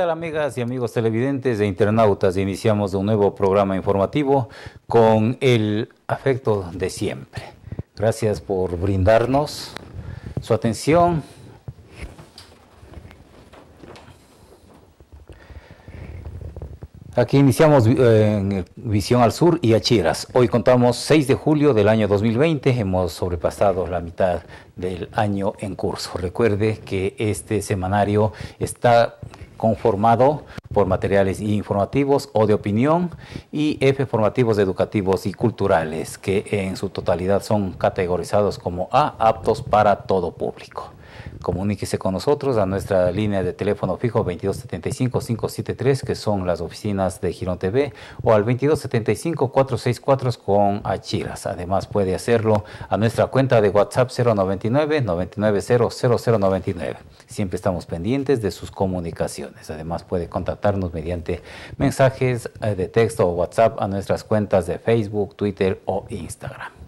¿Qué tal amigas y amigos televidentes e internautas? Iniciamos un nuevo programa informativo con el afecto de siempre. Gracias por brindarnos su atención. Aquí iniciamos eh, Visión al Sur y Achiras. Hoy contamos 6 de julio del año 2020. Hemos sobrepasado la mitad del año en curso. Recuerde que este semanario está conformado por materiales informativos o de opinión y F formativos educativos y culturales que en su totalidad son categorizados como A aptos para todo público. Comuníquese con nosotros a nuestra línea de teléfono fijo 2275-573, que son las oficinas de Girón TV, o al 2275-464 con Achiras. Además, puede hacerlo a nuestra cuenta de WhatsApp 099-990-0099. Siempre estamos pendientes de sus comunicaciones. Además, puede contactarnos mediante mensajes eh, de texto o WhatsApp a nuestras cuentas de Facebook, Twitter o Instagram.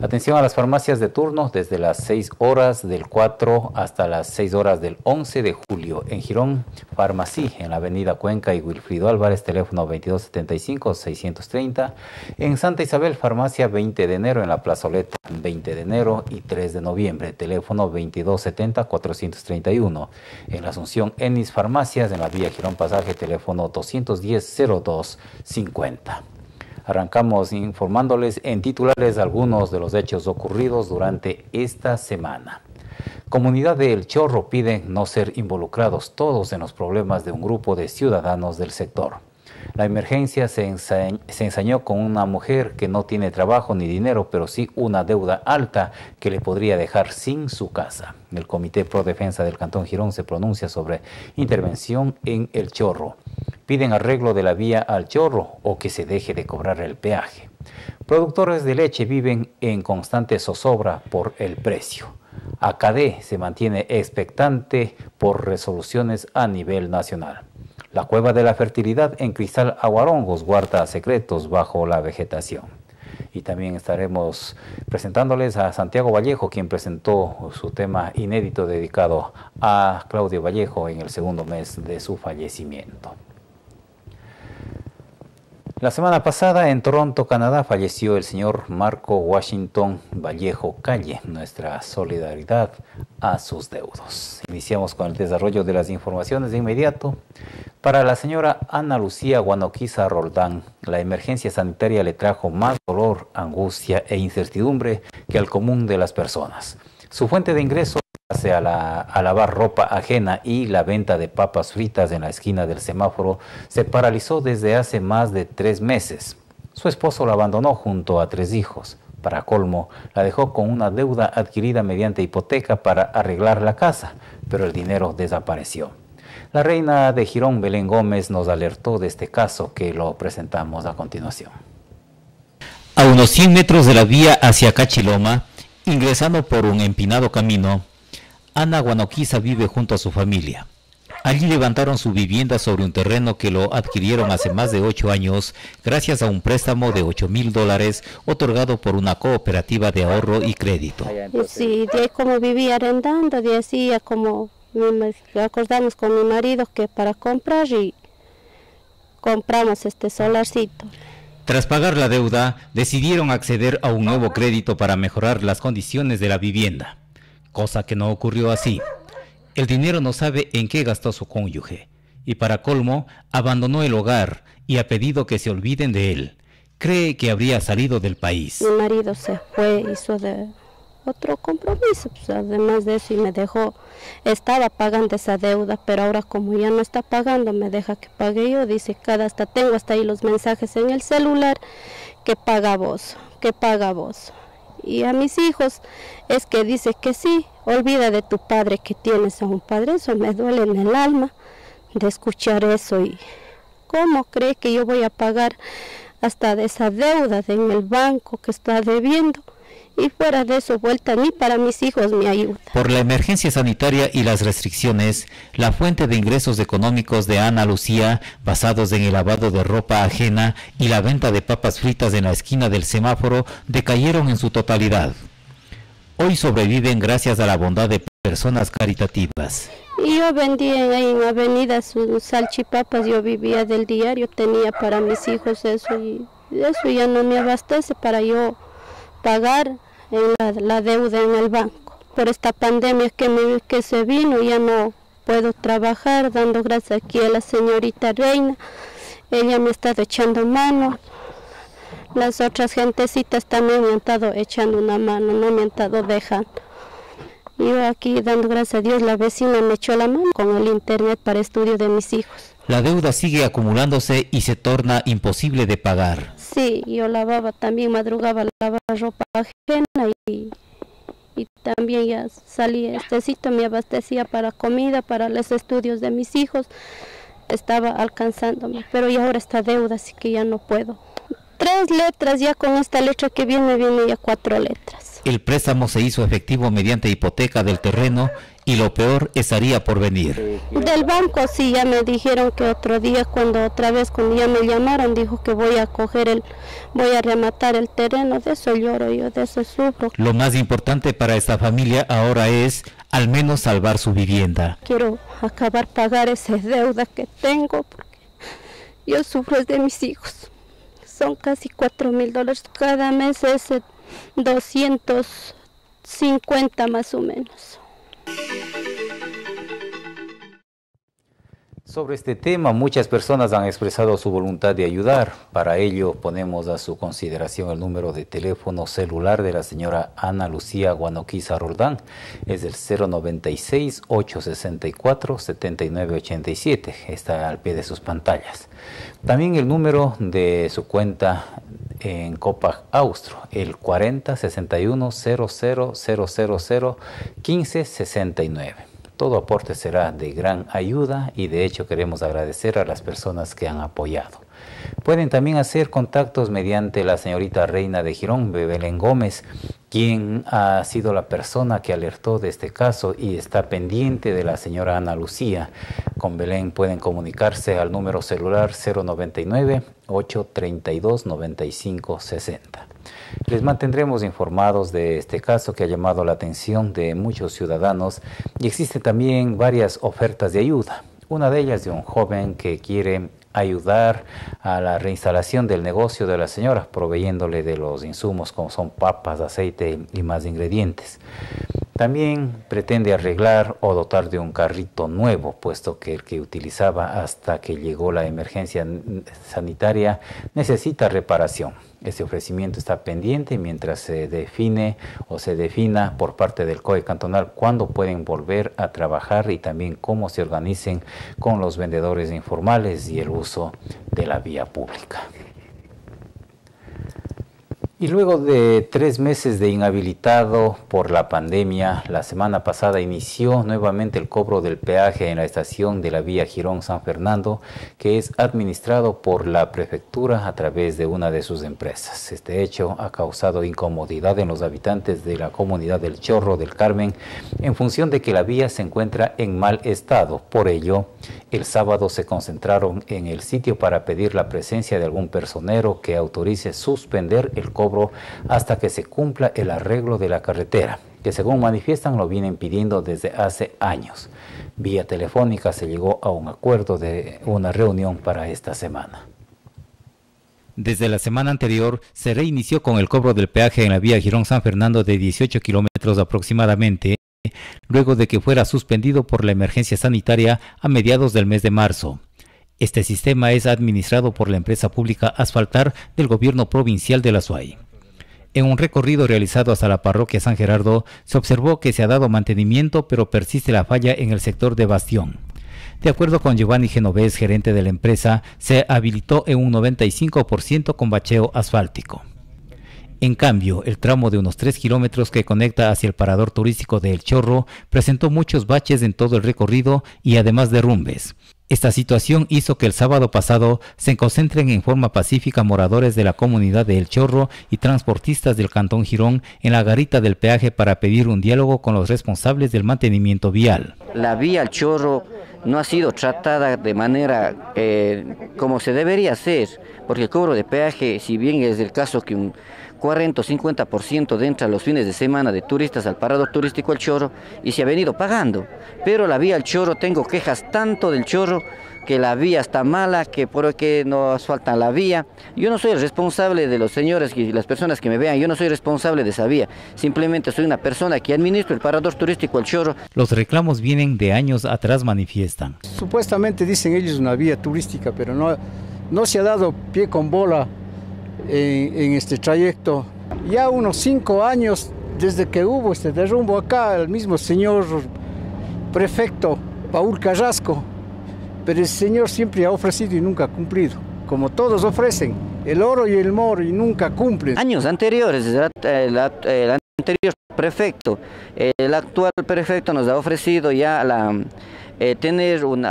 Atención a las farmacias de turno desde las 6 horas del 4 hasta las 6 horas del 11 de julio. En Girón, Farmací, en la avenida Cuenca y Wilfrido Álvarez, teléfono 2275-630. En Santa Isabel, farmacia 20 de enero en la plazoleta 20 de enero y 3 de noviembre, teléfono 2270-431. En la Asunción, Enis Farmacias, en la vía Girón Pasaje, teléfono 210-0250. Arrancamos informándoles en titulares algunos de los hechos ocurridos durante esta semana. Comunidad de El Chorro pide no ser involucrados todos en los problemas de un grupo de ciudadanos del sector. La emergencia se, ensañó con una mujer que no tiene trabajo ni dinero, pero sí una deuda alta que le podría dejar sin su casa. El Comité Pro Defensa del Cantón Girón se pronuncia sobre intervención en El Chorro piden arreglo de la vía al chorro o que se deje de cobrar el peaje. Productores de leche viven en constante zozobra por el precio. ACADE se mantiene expectante por resoluciones a nivel nacional. La cueva de la fertilidad en Cristal Aguarongos guarda secretos bajo la vegetación. Y también estaremos presentándoles a Santiago Vallejo, quien presentó su tema inédito dedicado a Claudio Vallejo en el segundo mes de su fallecimiento. La semana pasada en Toronto, Canadá, falleció el señor Marco Washington Vallejo Calle. Nuestra solidaridad a sus deudos. Iniciamos con el desarrollo de las informaciones de inmediato. Para la señora Ana Lucía Guanoquiza Roldán, la emergencia sanitaria le trajo más dolor, angustia e incertidumbre que al común de las personas. Su fuente de ingreso a, a lavar ropa ajena y la venta de papas fritas en la esquina del semáforo se paralizó desde hace más de tres meses. Su esposo la abandonó junto a tres hijos. Para colmo, la dejó con una deuda adquirida mediante hipoteca para arreglar la casa, pero el dinero desapareció. La reina de Girón, Belén Gómez, nos alertó de este caso que lo presentamos a continuación. A unos 100 metros de la vía hacia Cachiloma, ingresando por un empinado camino, Ana Guanoquiza vive junto a su familia. Allí levantaron su vivienda sobre un terreno que lo adquirieron hace más de ocho años gracias a un préstamo de ocho mil dólares otorgado por una cooperativa de ahorro y crédito. Sí, de como vivía arrendando, decía como acordamos con mi marido que para comprar y compramos este solarcito. Tras pagar la deuda, decidieron acceder a un nuevo crédito para mejorar las condiciones de la vivienda cosa que no ocurrió así. El dinero no sabe en qué gastó su cónyuge, y para colmo, abandonó el hogar y ha pedido que se olviden de él. Cree que habría salido del país. Mi marido se fue, hizo de otro compromiso, pues, además de eso, y me dejó, estaba pagando esa deuda, pero ahora como ya no está pagando, me deja que pague yo, dice, cada hasta tengo hasta ahí los mensajes en el celular, que paga vos, que paga vos y a mis hijos es que dice que sí, olvida de tu padre que tienes a un padre, eso me duele en el alma de escuchar eso y cómo cree que yo voy a pagar hasta de esa deuda en el banco que está debiendo y fuera de eso vuelta a mí para mis hijos me ayuda. Por la emergencia sanitaria y las restricciones, la fuente de ingresos económicos de Ana Lucía, basados en el lavado de ropa ajena y la venta de papas fritas en la esquina del semáforo, decayeron en su totalidad. hoy sobreviven gracias a la bondad de personas caritativas. Yo vendía en Avenida sus salchipapas, yo vivía del diario, tenía para mis hijos eso y eso ya no me abastece para yo pagar la, deuda en el banco. Por esta pandemia que, me, que se vino ya no puedo trabajar, dando gracias aquí a la señorita Reina. Ella me ha estado echando mano. Las otras gentecitas también me han estado echando una mano, no me han estado dejando. Yo aquí dando gracias a Dios, la vecina me echó la mano con el internet para estudio de mis hijos. La deuda sigue acumulándose y se torna imposible de pagar. Sí, yo lavaba también, madrugaba, lavaba ropa ajena y, y también ya salía este sitio, me abastecía para comida, para los estudios de mis hijos, estaba alcanzándome, pero ya ahora está deuda, así que ya no puedo. Tres letras, ya con esta letra que viene, viene ya cuatro letras. El préstamo se hizo efectivo mediante hipoteca del terreno y lo peor estaría por venir. Del banco sí, ya me dijeron que otro día cuando otra vez cuando ya me llamaron dijo que voy a coger el, voy a rematar el terreno, de eso lloro yo, de eso sufro. Lo más importante para esta familia ahora es al menos salvar su vivienda. Quiero acabar pagar esa deuda que tengo porque yo sufro de mis hijos. Son casi cuatro mil dólares cada mes, es 250 más o menos. Sobre este tema, muchas personas han expresado su voluntad de ayudar. Para ello, ponemos a su consideración el número de teléfono celular de la señora Ana Lucía Guanoquiza Roldán. Es el 096-864-7987. Está al pie de sus pantallas. También el número de su cuenta en Copa Austro, el 40 61 00 000 15 69. Todo aporte será de gran ayuda y de hecho queremos agradecer a las personas que han apoyado. Pueden también hacer contactos mediante la señorita Reina de Girón, Belén Gómez, quien ha sido la persona que alertó de este caso y está pendiente de la señora Ana Lucía. Con Belén pueden comunicarse al número celular 099 832 9560. Les mantendremos informados de este caso que ha llamado la atención de muchos ciudadanos y existen también varias ofertas de ayuda. Una de ellas de un joven que quiere ayudar a la reinstalación del negocio de la señora, proveyéndole de los insumos como son papas, aceite y más ingredientes. También pretende arreglar o dotar de un carrito nuevo, puesto que el que utilizaba hasta que llegó la emergencia sanitaria necesita reparación. Este ofrecimiento está pendiente mientras se define o se defina por parte del COE cantonal cuándo pueden volver a trabajar y también cómo se organicen con los vendedores informales y el uso de la vía pública. Y luego de tres meses de inhabilitado por la pandemia, la semana pasada inició nuevamente el cobro del peaje en la estación de la vía Girón-San Fernando, que es administrado por la prefectura a través de una de sus empresas. Este hecho ha causado incomodidad en los habitantes de la comunidad del Chorro del Carmen en función de que la vía se encuentra en mal estado. Por ello, el sábado se concentraron en el sitio para pedir la presencia de algún personero que autorice suspender el cobro hasta que se cumpla el arreglo de la carretera, que según manifiestan lo vienen pidiendo desde hace años. Vía telefónica se llegó a un acuerdo de una reunión para esta semana. Desde la semana anterior se reinició con el cobro del peaje en la vía Girón-San Fernando de 18 kilómetros aproximadamente, luego de que fuera suspendido por la emergencia sanitaria a mediados del mes de marzo. Este sistema es administrado por la empresa pública Asfaltar del gobierno provincial de la SUAY. En un recorrido realizado hasta la parroquia San Gerardo, se observó que se ha dado mantenimiento, pero persiste la falla en el sector de Bastión. De acuerdo con Giovanni Genovés, gerente de la empresa, se habilitó en un 95% con bacheo asfáltico. En cambio, el tramo de unos 3 kilómetros que conecta hacia el parador turístico de El Chorro presentó muchos baches en todo el recorrido y además derrumbes. Esta situación hizo que el sábado pasado se concentren en forma pacífica moradores de la comunidad de El Chorro y transportistas del Cantón Girón en la garita del peaje para pedir un diálogo con los responsables del mantenimiento vial. La vía El Chorro no ha sido tratada de manera eh, como se debería hacer, porque el cobro de peaje, si bien es el caso que 40 o 50% de entra los fines de semana de turistas al parador turístico El Chorro y se ha venido pagando. Pero la vía El Chorro, tengo quejas tanto del Chorro que la vía está mala, que por que nos falta la vía. Yo no soy el responsable de los señores y las personas que me vean, yo no soy responsable de esa vía. Simplemente soy una persona que administro el parador turístico El Chorro. Los reclamos vienen de años atrás, manifiestan. Supuestamente dicen ellos una vía turística, pero no, no se ha dado pie con bola en, en este trayecto. Ya unos cinco años desde que hubo este derrumbo acá, el mismo señor prefecto Paul Carrasco pero el Señor siempre ha ofrecido y nunca ha cumplido, como todos ofrecen, el oro y el moro y nunca cumplen. Años anteriores, el, anterior prefecto, el actual prefecto nos ha ofrecido ya la, eh, tener un,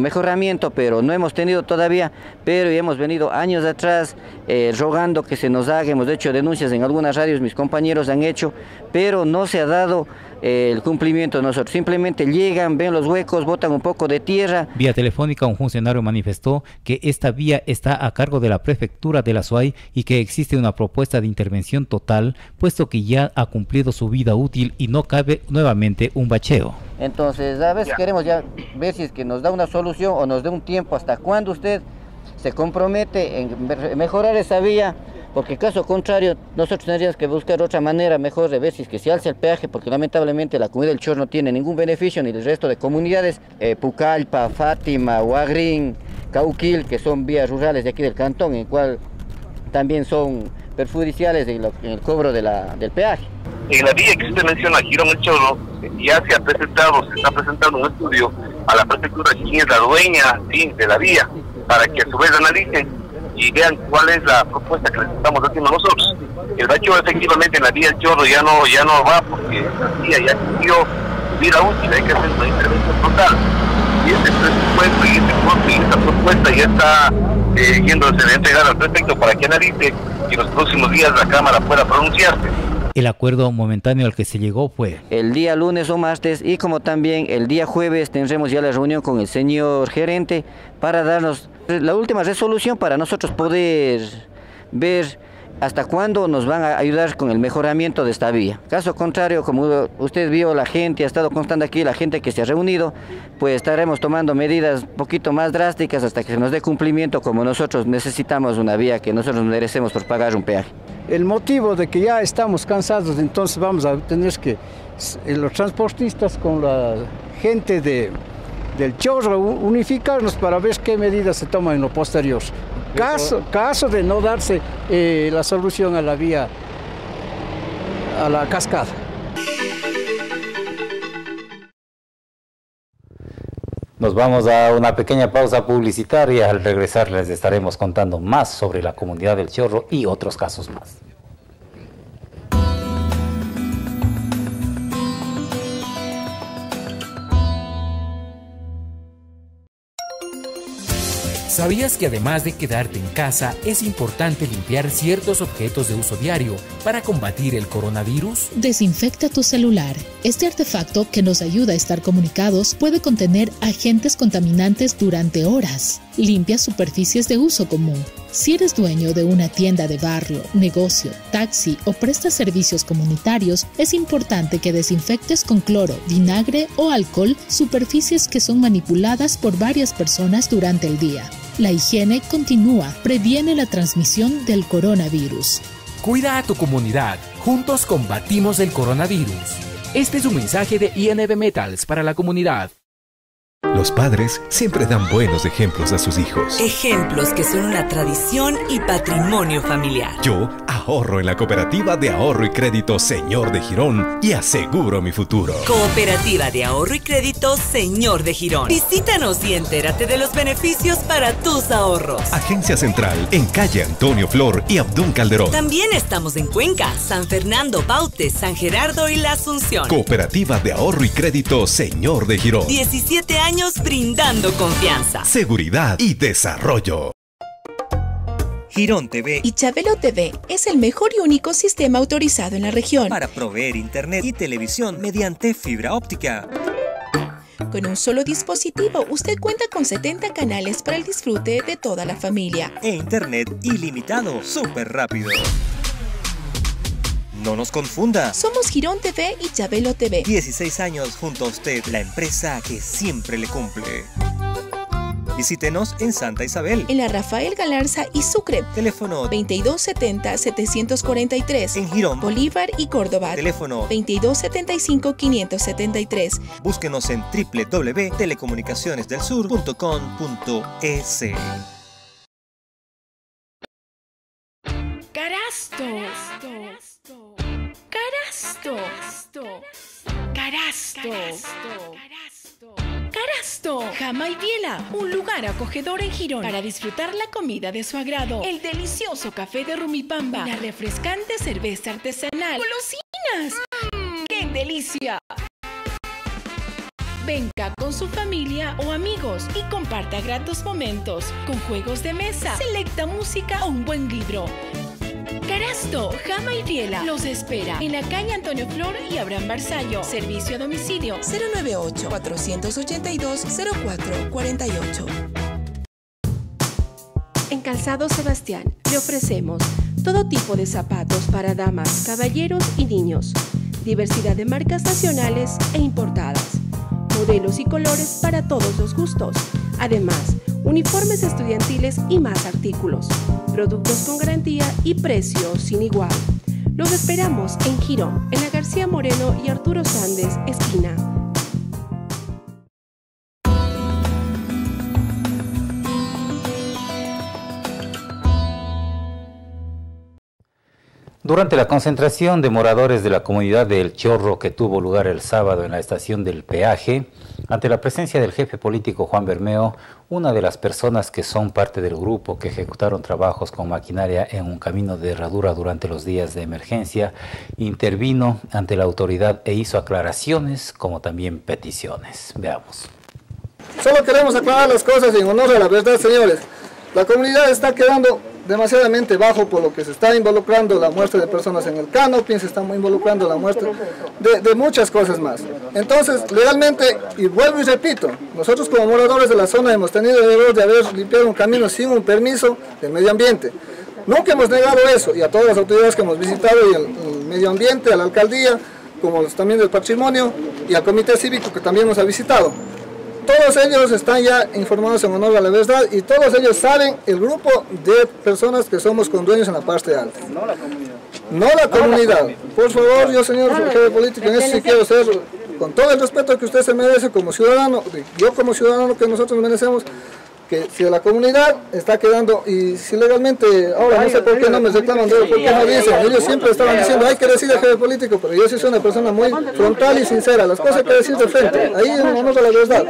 mejoramiento, pero no hemos tenido todavía, pero hemos venido años atrás eh, rogando que se nos haga, hemos hecho denuncias en algunas radios, mis compañeros han hecho, pero no se ha dado el cumplimiento nosotros. Simplemente llegan, ven los huecos, botan un poco de tierra. Vía telefónica, un funcionario manifestó que esta vía está a cargo de la prefectura de la SUAY y que existe una propuesta de intervención total, puesto que ya ha cumplido su vida útil y no cabe nuevamente un bacheo. Entonces, a veces queremos ya ver si es que nos da una solución o nos dé un tiempo hasta cuándo usted se compromete en mejorar esa vía porque caso contrario nosotros tendríamos que buscar otra manera mejor de ver si es que se alza el peaje, porque lamentablemente la comunidad del Chor no tiene ningún beneficio, ni el resto de comunidades, eh, Pucallpa, Fátima, Huagrín, Cauquil, que son vías rurales de aquí del cantón, en el cual también son perjudiciales en, lo, en el cobro de la, del peaje. En la vía que usted menciona, Girón El Chorro, ya se ha presentado, se está presentando un estudio a la prefectura quién es la dueña sí, de la vía, para que a su vez analicen y vean cuál es la propuesta que les estamos haciendo nosotros. El bacho efectivamente en la vía del chorro ya no, ya no va porque la vía ya cumplió vida útil, hay que hacer una intervención total. Y este presupuesto y este costo y esta propuesta ya está eh, yéndose a entregar al prefecto para que analice y en los próximos días la Cámara pueda pronunciarse. El acuerdo momentáneo al que se llegó fue el día lunes o martes y como también el día jueves tendremos ya la reunión con el señor gerente para darnos la última resolución para nosotros poder ver hasta cuándo nos van a ayudar con el mejoramiento de esta vía. Caso contrario, como usted vio, la gente ha estado constando aquí, la gente que se ha reunido, pues estaremos tomando medidas un poquito más drásticas hasta que se nos dé cumplimiento como nosotros necesitamos una vía que nosotros merecemos por pagar un peaje. El motivo de que ya estamos cansados, entonces vamos a tener que los transportistas con la gente de, del Chorro unificarnos para ver qué medidas se toman en lo posterior. Caso, caso de no darse eh, la solución a la vía, a la cascada. Nos vamos a una pequeña pausa publicitaria. Al regresar les estaremos contando más sobre la comunidad del Chorro y otros casos más. ¿Sabías que además de quedarte en casa, es importante limpiar ciertos objetos de uso diario para combatir el coronavirus? Desinfecta tu celular. Este artefacto que nos ayuda a estar comunicados puede contener agentes contaminantes durante horas. Limpia superficies de uso común. Si eres dueño de una tienda de barrio, negocio, taxi o prestas servicios comunitarios, es importante que desinfectes con cloro, vinagre o alcohol superficies que son manipuladas por varias personas durante el día. La higiene continúa, previene la transmisión del coronavirus. Cuida a tu comunidad, juntos combatimos el coronavirus. Este es un mensaje de INB Metals para la comunidad. Los padres siempre dan buenos ejemplos a sus hijos. Ejemplos que son una tradición y patrimonio familiar. Yo ahorro en la cooperativa de ahorro y crédito Señor de Girón y aseguro mi futuro. Cooperativa de ahorro y crédito Señor de Girón. Visítanos y entérate de los beneficios para tus ahorros. Agencia Central en calle Antonio Flor y Abdún Calderón. También estamos en Cuenca, San Fernando, Baute, San Gerardo y La Asunción. Cooperativa de ahorro y crédito Señor de Girón. 17 años años brindando confianza, seguridad y desarrollo. Girón TV y Chabelo TV es el mejor y único sistema autorizado en la región para proveer internet y televisión mediante fibra óptica. Con un solo dispositivo, usted cuenta con 70 canales para el disfrute de toda la familia. E internet ilimitado, súper rápido. No nos confunda. Somos Girón TV y Chabelo TV. 16 años junto a usted, la empresa que siempre le cumple. Visítenos en Santa Isabel. En la Rafael Galarza y Sucre. Teléfono 2270-743. En Girón. Bolívar y Córdoba. Teléfono 2275-573. Búsquenos en www.telecomunicacionesdelsur.com.es. Carasto. Carasto. Carasto. Carasto. Jama y Biela, un lugar acogedor en Girón para disfrutar la comida de su agrado. El delicioso café de Rumipamba, la refrescante cerveza artesanal. ¡Golosinas! ¡Mmm, ¡Qué delicia! Venga con su familia o amigos y comparta gratos momentos con juegos de mesa, selecta música o un buen libro. Carasto, Jama y Biela los espera en la calle Antonio Flor y Abraham Barzallo. Servicio a domicilio 098-482-0448. En Calzado Sebastián le ofrecemos todo tipo de zapatos para damas, caballeros y niños. Diversidad de marcas nacionales e importadas. Modelos y colores para todos los gustos. Además, uniformes estudiantiles y más artículos. Productos con garantía y precios sin igual. Los esperamos en Girón, en la García Moreno y Arturo Sández, esquina. Durante la concentración de moradores de la comunidad del Chorro que tuvo lugar el sábado en la estación del peaje, ante la presencia del jefe político Juan Bermeo, una de las personas que son parte del grupo que ejecutaron trabajos con maquinaria en un camino de herradura durante los días de emergencia, intervino ante la autoridad e hizo aclaraciones como también peticiones. Veamos. Solo queremos aclarar las cosas en honor a la verdad, señores. La comunidad está quedando demasiadamente bajo por lo que se está involucrando la muerte de personas en el canopy, se está involucrando la muerte de, muchas cosas más. Entonces, legalmente, y vuelvo y repito, nosotros como moradores de la zona hemos tenido el error de haber limpiado un camino sin un permiso del medio ambiente. Nunca hemos negado eso, y a todas las autoridades que hemos visitado, y al medio ambiente, a la alcaldía, como también del patrimonio, y al comité cívico que también nos ha visitado todos ellos están ya informados en honor a la verdad y todos ellos saben el grupo de personas que somos condueños en la parte alta. No la comunidad. No la comunidad. Por favor, yo señor jefe político, en eso sí quiero ser, con todo el respeto que usted se merece como ciudadano, yo como ciudadano que nosotros merecemos, que si la comunidad está quedando, y si legalmente, ahora no sé por qué no me reclaman de por qué no dicen, ellos siempre estaban diciendo, hay que decir el jefe político, pero yo sí soy una persona muy frontal y sincera, las cosas hay que decir de frente, ahí vamos a la verdad.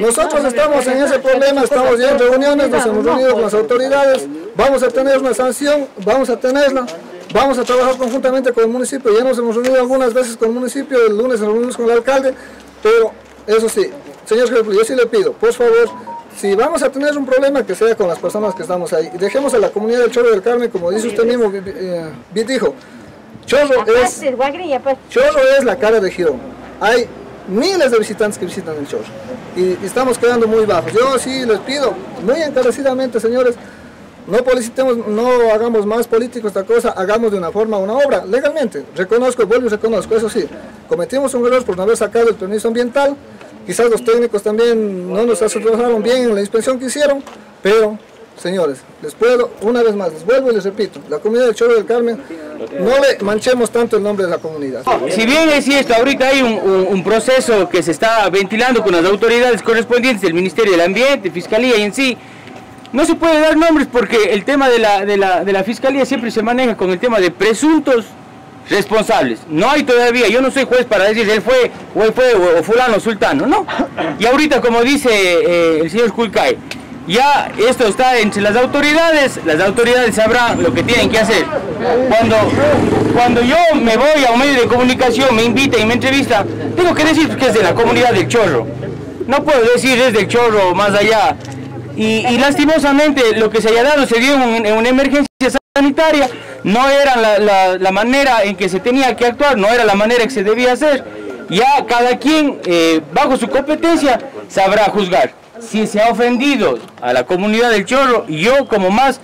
Nosotros estamos en ese problema, estamos ya en reuniones, nos hemos reunido con las autoridades, vamos a tener una sanción, vamos a tenerla, vamos a trabajar conjuntamente con el municipio, ya nos hemos reunido algunas veces con el municipio, el lunes nos reunimos con el alcalde, pero eso sí, señor jefe, yo sí le pido, por favor, si vamos a tener un problema que sea con las personas que estamos ahí, dejemos a la comunidad del Chorro del Carmen, como dice usted mismo, eh, bien dijo, Chorro es, Chorro es la cara de Girón. Hay miles de visitantes que visitan el Chorro y, y estamos quedando muy bajos. Yo sí les pido, muy encarecidamente, señores, no publicitemos, no hagamos más político esta cosa, hagamos de una forma una obra, legalmente. Reconozco, vuelvo y reconozco, eso sí, cometimos un error por no haber sacado el permiso ambiental, quizás los técnicos también no nos asesoraron bien en la inspección que hicieron, pero señores, les puedo, una vez más, les vuelvo y les repito, la comunidad del Chorro del Carmen, no le manchemos tanto el nombre de la comunidad. Si bien es cierto, ahorita hay un, un, proceso que se está ventilando con las autoridades correspondientes del Ministerio del Ambiente, Fiscalía y en sí, no se puede dar nombres porque el tema de la, de, la, de la fiscalía siempre se maneja con el tema de presuntos responsables. No hay todavía, yo no soy juez para decir él fue o él fue o, fulano sultano, no. Y ahorita como dice eh, el señor Kulkai, ya esto está entre las autoridades, las autoridades sabrán lo que tienen que hacer. Cuando, cuando yo me voy a un medio de comunicación, me invita y me entrevista, tengo que decir que es de la comunidad del Chorro. No puedo decir es del Chorro más allá. Y, lastimosamente lo que se haya dado se dio en una emergencia sanitaria, no era la, la, manera en que se tenía que actuar, no era la manera que se debía hacer. Ya cada quien, eh, bajo su competencia, sabrá juzgar. Si se ha ofendido a la comunidad del Chorro, yo como más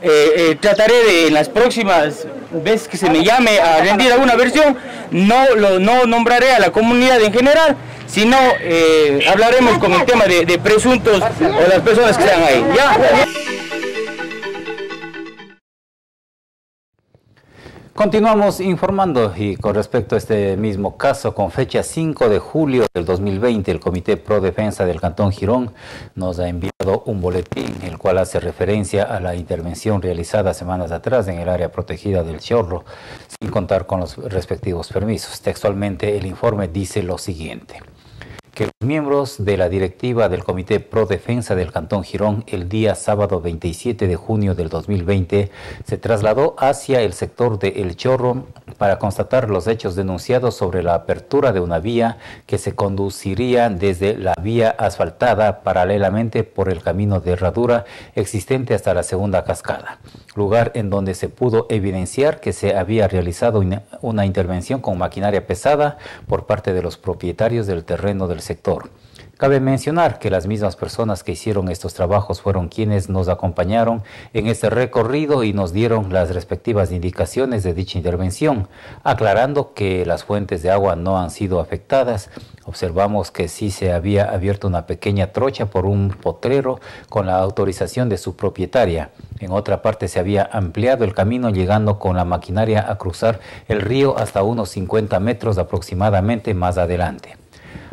eh, eh, trataré de en las próximas vez que se me llame a rendir alguna versión, no, lo, no nombraré a la comunidad en general, sino hablaremos con el tema de, de presuntos o las personas que están ahí. ¿ya? Continuamos informando y con respecto a este mismo caso, con fecha 5 de julio del 2020, el Comité Pro Defensa del Cantón Girón nos ha enviado un boletín, el cual hace referencia a la intervención realizada semanas atrás en el área protegida del Chorro, sin contar con los respectivos permisos. Textualmente, el informe dice lo siguiente que miembros de la directiva del Comité Pro Defensa del Cantón Girón el día sábado 27 de junio del 2020 se trasladó hacia el sector de El Chorro para constatar los hechos denunciados sobre la apertura de una vía que se conduciría desde la vía asfaltada paralelamente por el camino de herradura existente hasta la segunda cascada, lugar en donde se pudo evidenciar que se había realizado una intervención con maquinaria pesada por parte de los propietarios del terreno del sector. Cabe mencionar que las mismas personas que hicieron estos trabajos fueron quienes nos acompañaron en este recorrido y nos dieron las respectivas indicaciones de dicha intervención, aclarando que las fuentes de agua no han sido afectadas. Observamos que sí se había abierto una pequeña trocha por un potrero con la autorización de su propietaria. En otra parte se había ampliado el camino llegando con la maquinaria a cruzar el río hasta unos 50 metros aproximadamente más adelante.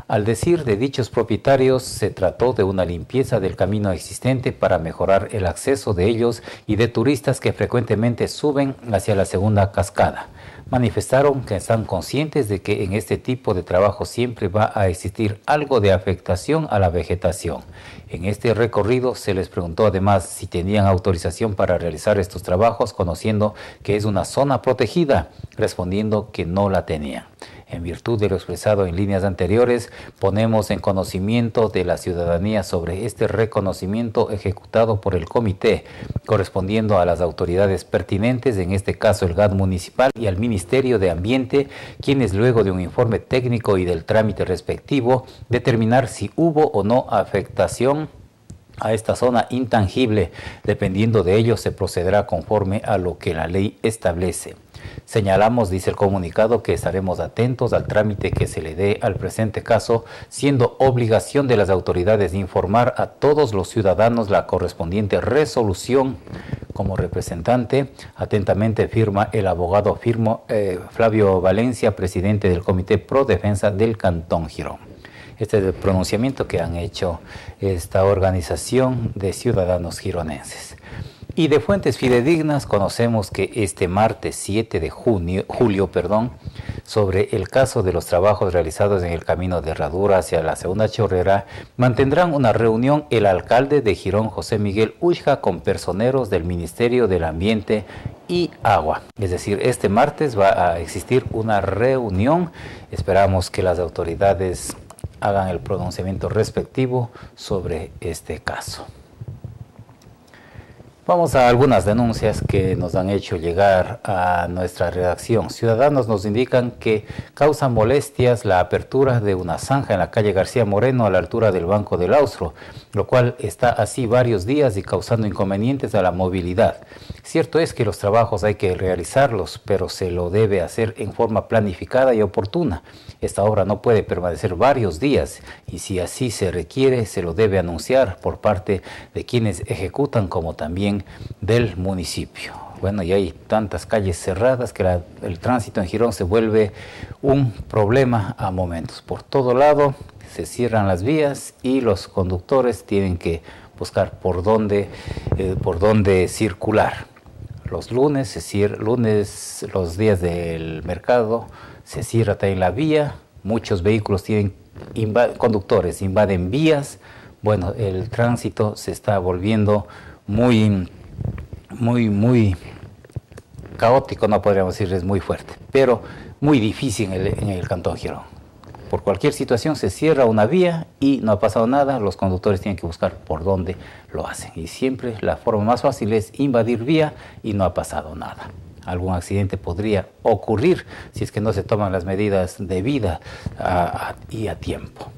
Al decir de dichos propietarios, se trató de una limpieza del camino existente para mejorar el acceso de ellos y de turistas que frecuentemente suben hacia la segunda cascada. Manifestaron que están conscientes de que en este tipo de trabajo siempre va a existir algo de afectación a la vegetación. En este recorrido se les preguntó además si tenían autorización para realizar estos trabajos, conociendo que es una zona protegida, respondiendo que no la tenían. En virtud de lo expresado en líneas anteriores, ponemos en conocimiento de la ciudadanía sobre este reconocimiento ejecutado por el comité, correspondiendo a las autoridades pertinentes, en este caso el GAD municipal y al Ministerio de Ambiente, quienes luego de un informe técnico y del trámite respectivo, determinar si hubo o no afectación a esta zona intangible. Dependiendo de ello, se procederá conforme a lo que la ley establece. Señalamos, dice el comunicado, que estaremos atentos al trámite que se le dé al presente caso, siendo obligación de las autoridades informar a todos los ciudadanos la correspondiente resolución. Como representante, atentamente firma el abogado firmo, eh, Flavio Valencia, presidente del Comité Pro Defensa del Cantón Girón. Este es el pronunciamiento que han hecho esta organización de ciudadanos gironenses. Y de fuentes fidedignas conocemos que este martes 7 de junio, julio perdón, sobre el caso de los trabajos realizados en el camino de Herradura hacia la segunda chorrera, mantendrán una reunión el alcalde de Girón, José Miguel Ujja, con personeros del Ministerio del Ambiente y Agua. Es decir, este martes va a existir una reunión. Esperamos que las autoridades hagan el pronunciamiento respectivo sobre este caso. Vamos a algunas denuncias que nos han hecho llegar a nuestra redacción. Ciudadanos nos indican que causa molestias la apertura de una zanja en la calle García Moreno a la altura del Banco del Austro, lo cual está así varios días y causando inconvenientes a la movilidad. Cierto es que los trabajos hay que realizarlos, pero se lo debe hacer en forma planificada y oportuna. Esta obra no puede permanecer varios días y si así se requiere, se lo debe anunciar por parte de quienes ejecutan como también del municipio. Bueno, y hay tantas calles cerradas que el tránsito en Girón se vuelve un problema a momentos. Por todo lado se cierran las vías y los conductores tienen que buscar por dónde, eh, por dónde circular. Los lunes, lunes, los días del mercado, se cierra también la vía, muchos vehículos tienen conductores, invaden vías, bueno, el tránsito se está volviendo muy, muy, muy caótico, no podríamos decir, es muy fuerte, pero muy difícil en el, en el Cantón Girón por cualquier situación se cierra una vía y no ha pasado nada, los conductores tienen que buscar por dónde lo hacen. Y siempre la forma más fácil es invadir vía y no ha pasado nada. Algún accidente podría ocurrir si es que no se toman las medidas debidas y a tiempo.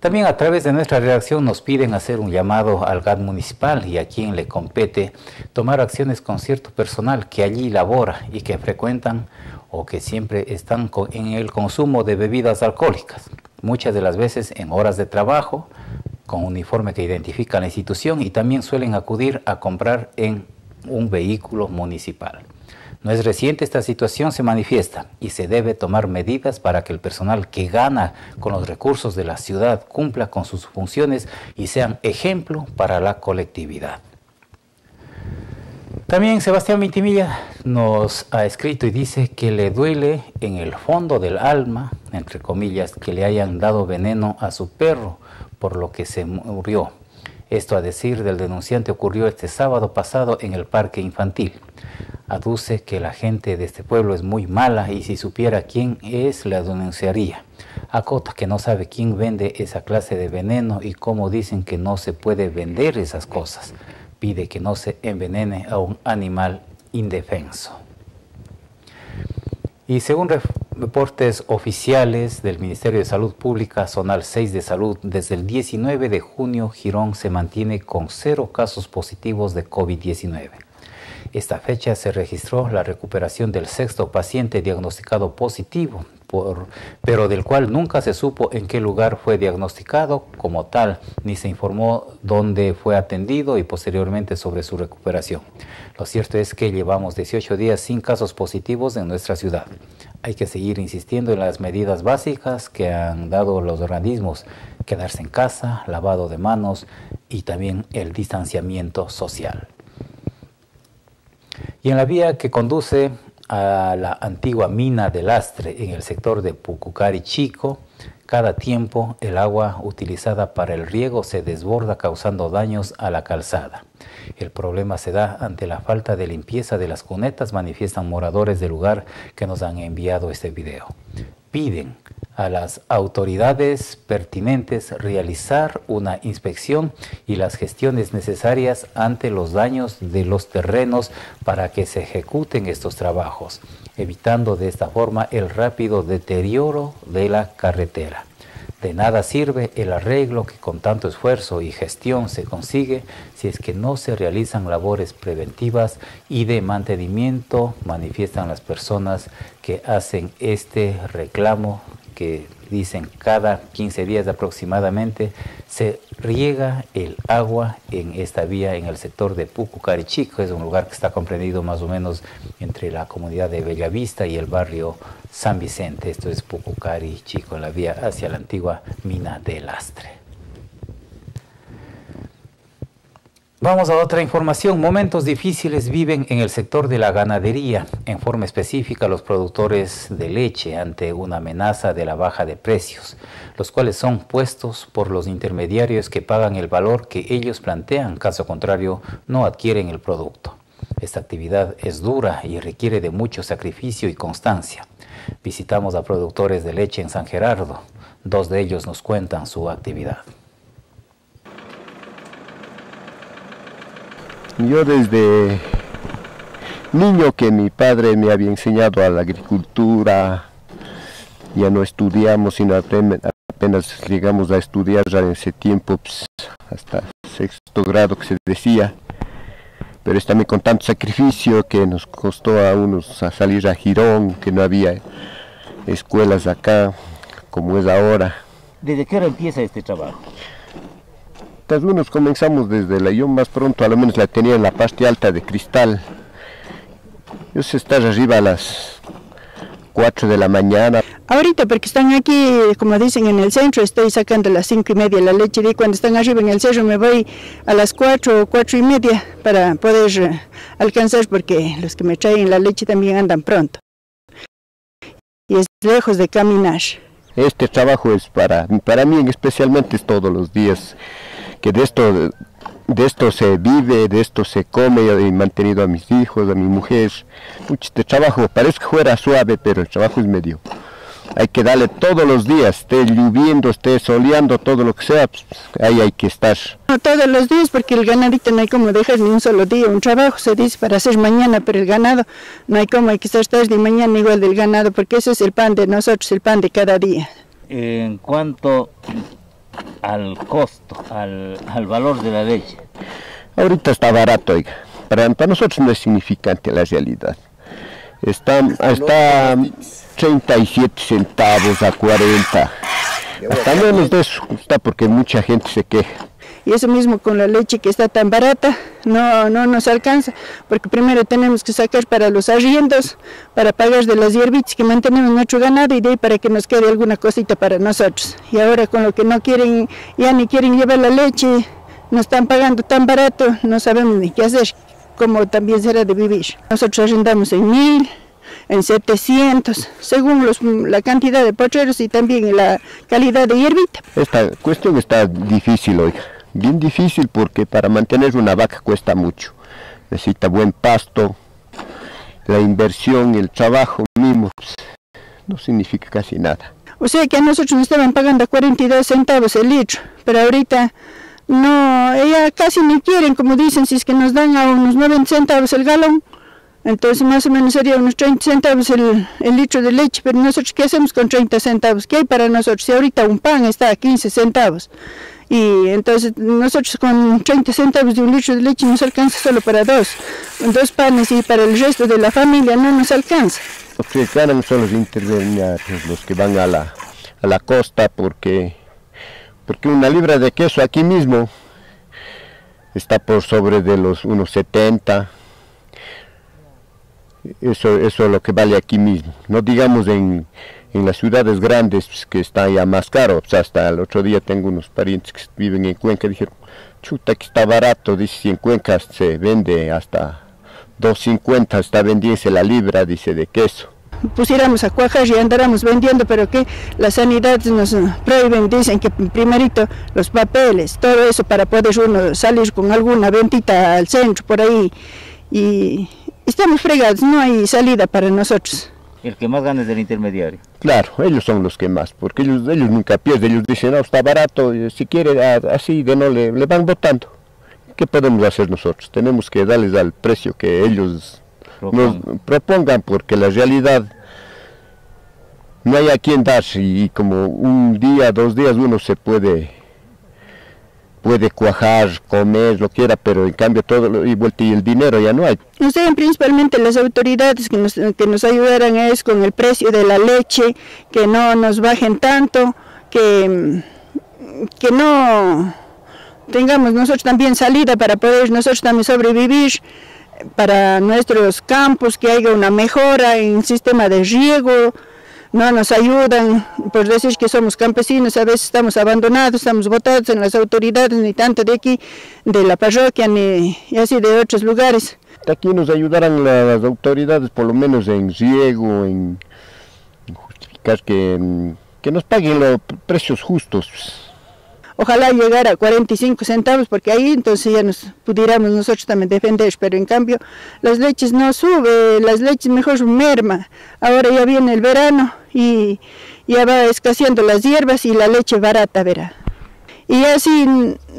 También a través de nuestra redacción nos piden hacer un llamado al GAD municipal y a quien le compete tomar acciones con cierto personal que allí labora y que frecuentan o que siempre están en el consumo de bebidas alcohólicas, muchas de las veces en horas de trabajo, con uniforme que identifica la institución y también suelen acudir a comprar en un vehículo municipal. No es reciente esta situación, se manifiesta y se debe tomar medidas para que el personal que gana con los recursos de la ciudad cumpla con sus funciones y sean ejemplo para la colectividad. También Sebastián Mintimilla nos ha escrito y dice que le duele en el fondo del alma, entre comillas, que le hayan dado veneno a su perro, por lo que se murió. Esto a decir del denunciante ocurrió este sábado pasado en el parque infantil aduce que la gente de este pueblo es muy mala y si supiera quién es, la denunciaría. Acota que no sabe quién vende esa clase de veneno y cómo dicen que no se puede vender esas cosas. Pide que no se envenene a un animal indefenso. Y según reportes oficiales del Ministerio de Salud Pública, Zonal 6 de Salud, desde el 19 de junio, Girón se mantiene con cero casos positivos de COVID-19. Esta fecha se registró la recuperación del sexto paciente diagnosticado positivo, pero del cual nunca se supo en qué lugar fue diagnosticado como tal, ni se informó dónde fue atendido y posteriormente sobre su recuperación. Lo cierto es que llevamos 18 días sin casos positivos en nuestra ciudad. Hay que seguir insistiendo en las medidas básicas que han dado los organismos, quedarse en casa, lavado de manos y también el distanciamiento social. Y en la vía que conduce a la antigua mina de lastre en el sector de Pucucari Chico, cada tiempo el agua utilizada para el riego se desborda causando daños a la calzada. El problema se da ante la falta de limpieza de las cunetas, manifiestan moradores del lugar que nos han enviado este video. Piden a las autoridades pertinentes realizar una inspección y las gestiones necesarias ante los daños de los terrenos para que se ejecuten estos trabajos, evitando de esta forma el rápido deterioro de la carretera. De nada sirve el arreglo que con tanto esfuerzo y gestión se consigue si es que no se realizan labores preventivas y de mantenimiento, manifiestan las personas que hacen este reclamo que dicen cada 15 días aproximadamente se riega el agua en esta vía en el sector de Pucucarichico, es un lugar que está comprendido más o menos entre la comunidad de Bellavista y el barrio San Vicente, esto es Pucucarichico, la vía hacia la antigua mina de Lastre. Vamos a otra información. Momentos difíciles viven en el sector de la ganadería, en forma específica los productores de leche ante una amenaza de la baja de precios, los cuales son puestos por los intermediarios que pagan el valor que ellos plantean, caso contrario no adquieren el producto. Esta actividad es dura y requiere de mucho sacrificio y constancia. Visitamos a productores de leche en San Gerardo. Dos de ellos nos cuentan su actividad. Yo desde niño que mi padre me había enseñado a la agricultura, ya no estudiamos, sino apenas, llegamos a estudiar en ese tiempo, pues, hasta sexto grado que se decía. Pero es también con tanto sacrificio que nos costó a unos a salir a Girón, que no había escuelas acá como es ahora. ¿Desde qué hora empieza este trabajo? Algunos comenzamos desde la yo más pronto, al menos la tenía en la parte alta de cristal. Yo sé estar arriba a las 4 de la mañana. Ahorita, porque están aquí, como dicen, en el centro, estoy sacando a las 5 y media la leche y cuando están arriba en el cerro me voy a las 4 o 4 y media para poder eh, alcanzar, porque los que me traen la leche también andan pronto. Y es lejos de caminar. Este trabajo es para, para mí especialmente es todos los días que de esto, de esto se vive, de esto se come, he mantenido a mis hijos, a mi mujer. Este trabajo parece que fuera suave, pero el trabajo es medio. Hay que darle todos los días, esté lloviendo, esté soleando, todo lo que sea, pues, ahí hay que estar. No todos los días, porque el ganadito no hay como dejar ni un solo día. Un trabajo se dice para hacer mañana, pero el ganado no hay como, hay que estar tarde y mañana igual del ganado, porque ese es el pan de nosotros, el pan de cada día. En cuanto al costo, al, al valor de la leche? Ahorita está barato, oiga. Para, para nosotros no es significante la realidad. Está, está 37 centavos a 40. Hasta menos de eso está porque mucha gente se queja. Y eso mismo con la leche que está tan barata, no, no nos alcanza, porque primero tenemos que sacar para los arriendos, para pagar de las hierbitas que mantenemos nuestro ganado y de ahí para que nos quede alguna cosita para nosotros. Y ahora con lo que no quieren, ya ni quieren llevar la leche, nos están pagando tan barato, no sabemos ni qué hacer, como también será de vivir. Nosotros arrendamos en mil, en 700, según los, la cantidad de potreros y también la calidad de hierbita. Esta cuestión está difícil, oiga, bien difícil porque para mantener una vaca cuesta mucho. Necesita buen pasto, la inversión, el trabajo mismo, no significa casi nada. O sea que a nosotros nos estaban pagando 42 centavos el litro, pero ahorita no, ella casi ni quieren, como dicen, si es que nos dan a unos 90 centavos el galón, entonces más o menos sería unos 30 centavos el, el, litro de leche, pero nosotros ¿qué hacemos con 30 centavos? ¿Qué hay para nosotros? Si ahorita un pan está a 15 centavos y entonces nosotros con 30 centavos de un litro de leche nos alcanza solo para dos, dos panes y para el resto de la familia no nos alcanza. Los ganan son los intermediarios, los que van a la, a la costa porque, porque una libra de queso aquí mismo está por sobre de los unos 70 eso, eso es lo que vale aquí mismo. No digamos en, en las ciudades grandes pues, que está ya más caro. Pues, hasta el otro día tengo unos parientes que viven en Cuenca, dijeron, chuta que está barato, dice, si en Cuenca se vende hasta 2.50, está vendiéndose la libra, dice, de queso. Pusiéramos a cuajar y andáramos vendiendo, pero que la sanidad nos prohíben, dicen que primerito los papeles, todo eso para poder uno salir con alguna ventita al centro por ahí y estamos fregados, no hay salida para nosotros. El que más gana es del intermediario. Claro, ellos son los que más, porque ellos, ellos nunca pierden, ellos dicen, no, está barato, si quiere así, de no, le, le van votando. ¿Qué podemos hacer nosotros? Tenemos que darles al precio que ellos Propongan. nos propongan, porque la realidad no hay a quien dar y como un día, dos días uno se puede puede cuajar, comer, lo quiera, pero en cambio todo lo, y, y el dinero ya no hay. No sé, principalmente las autoridades que nos, que nos ayudaran es con el precio de la leche, que no nos bajen tanto, que, que no tengamos nosotros también salida para poder nosotros también sobrevivir para nuestros campos, que haya una mejora en el sistema de riego, no nos ayudan, por decir que somos campesinos, a veces estamos abandonados, estamos votados en las autoridades, ni tanto de aquí, de la parroquia, ni así de otros lugares. Aquí nos ayudarán las autoridades, por lo menos en riego, en, justificar que, que nos paguen los precios justos. Ojalá llegara a 45 centavos, porque ahí entonces ya nos pudiéramos nosotros también defender, pero en cambio las leches no suben, las leches mejor merma. Ahora ya viene el verano y ya va escaseando las hierbas y la leche barata, verá. Y así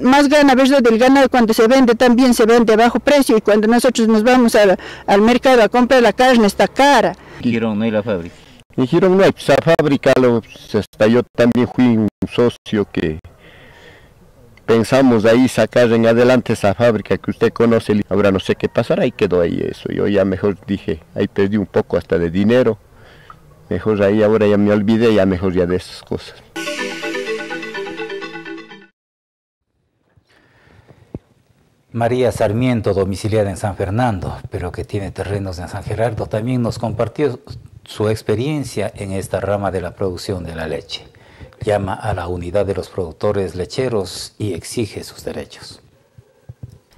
más gana, ¿verdad? Del ganado cuando se vende también se vende a bajo precio y cuando nosotros nos vamos a, al mercado a comprar la carne está cara. Girón, no hay la fábrica. En Girón no hay, pues, la fábrica, lo, hasta yo también fui un socio que pensamos ahí sacar en adelante esa fábrica que usted conoce, ahora no sé qué pasará y quedó ahí eso. Yo ya mejor dije, ahí perdí un poco hasta de dinero, mejor ahí ahora ya me olvidé, ya mejor ya de esas cosas. María Sarmiento, domiciliada en San Fernando, pero que tiene terrenos en San Gerardo, también nos compartió su experiencia en esta rama de la producción de la leche llama a la unidad de los productores lecheros y exige sus derechos.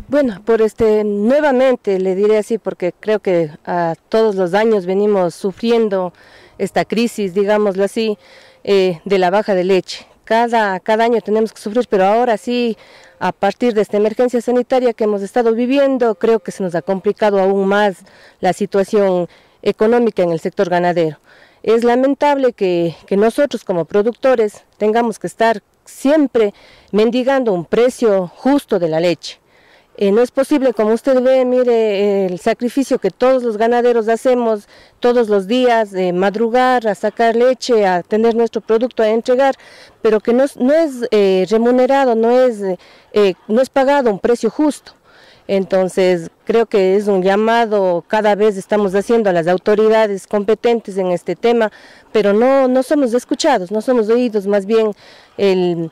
Bueno, por este nuevamente le diré así porque creo que a todos los años venimos sufriendo esta crisis, digámoslo así, eh, de la baja de leche. Cada, cada año tenemos que sufrir, pero ahora sí, a partir de esta emergencia sanitaria que hemos estado viviendo, creo que se nos ha complicado aún más la situación económica en el sector ganadero. Es lamentable que, que, nosotros como productores tengamos que estar siempre mendigando un precio justo de la leche. Eh, no es posible, como usted ve, mire, el sacrificio que todos los ganaderos hacemos todos los días, de madrugar, a sacar leche, a tener nuestro producto a entregar, pero que no, no es eh, remunerado, no es, eh, no es pagado un precio justo. Entonces, creo que es un llamado, cada vez estamos haciendo a las autoridades competentes en este tema, pero no, no somos escuchados, no somos oídos, más bien el